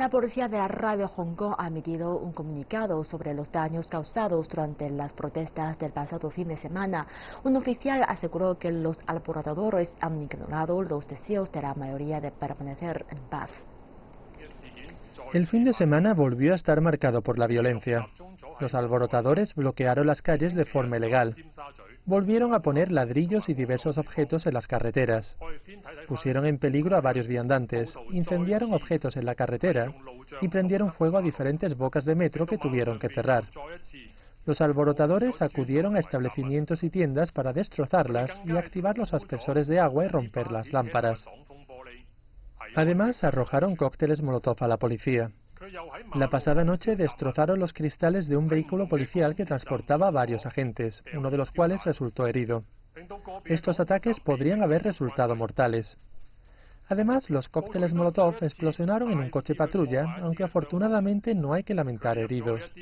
La policía de la radio Hong Kong ha emitido un comunicado sobre los daños causados durante las protestas del pasado fin de semana. Un oficial aseguró que los alborotadores han ignorado los deseos de la mayoría de permanecer en paz. El fin de semana volvió a estar marcado por la violencia. Los alborotadores bloquearon las calles de forma ilegal. Volvieron a poner ladrillos y diversos objetos en las carreteras. Pusieron en peligro a varios viandantes, incendiaron objetos en la carretera y prendieron fuego a diferentes bocas de metro que tuvieron que cerrar. Los alborotadores acudieron a establecimientos y tiendas para destrozarlas y activar los aspersores de agua y romper las lámparas. Además, arrojaron cócteles molotov a la policía. La pasada noche destrozaron los cristales de un vehículo policial que transportaba a varios agentes, uno de los cuales resultó herido. Estos ataques podrían haber resultado mortales. Además, los cócteles Molotov explosionaron en un coche patrulla, aunque afortunadamente no hay que lamentar heridos.